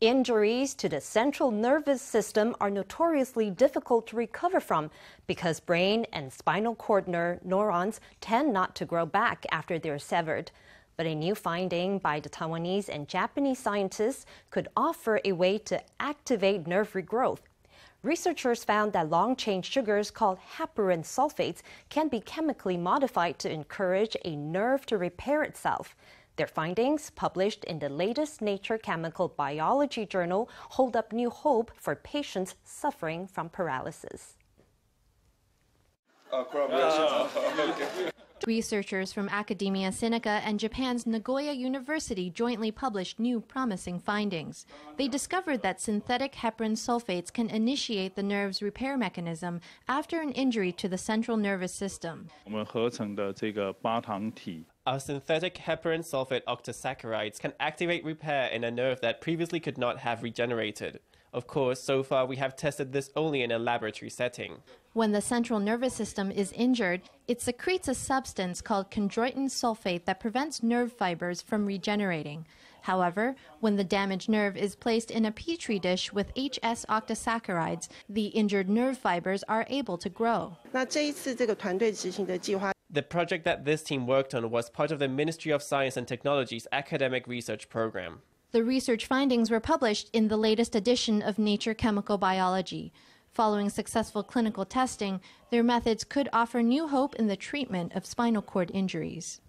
Injuries to the central nervous system are notoriously difficult to recover from because brain and spinal cord neur- neurons tend not to grow back after they're severed. But a new finding by the Taiwanese and Japanese scientists could offer a way to activate nerve regrowth. Researchers found that long chain sugars called heparan sulfates can be chemically modified to encourage a nerve to repair itself. Their findings, published in the latest Nature Chemical Biology journal, hold up new hope for patients suffering from paralysis. Oh, okay. Researchers from Academia Sinica and Japan's Nagoya University jointly published new promising findings. They discovered that synthetic heparan sulfates can initiate the nerve's repair mechanism after an injury to the central nervous system. Our synthetic heparan sulfate octasaccharides can activate repair in a nerve that previously could not have regenerated. Of course, so far we have tested this only in a laboratory setting. When the central nervous system is injured, it secretes a substance called chondroitin sulfate that prevents nerve fibers from regenerating. However, when the damaged nerve is placed in a petri dish with HS octasaccharides, the injured nerve fibers are able to grow. 那这一次这个团队执行的计划 the project that this team worked on was part of the Ministry of Science and Technology's academic research program. The research findings were published in the latest edition of Nature Chemical Biology. Following successful clinical testing, their methods could offer new hope in the treatment of spinal cord injuries.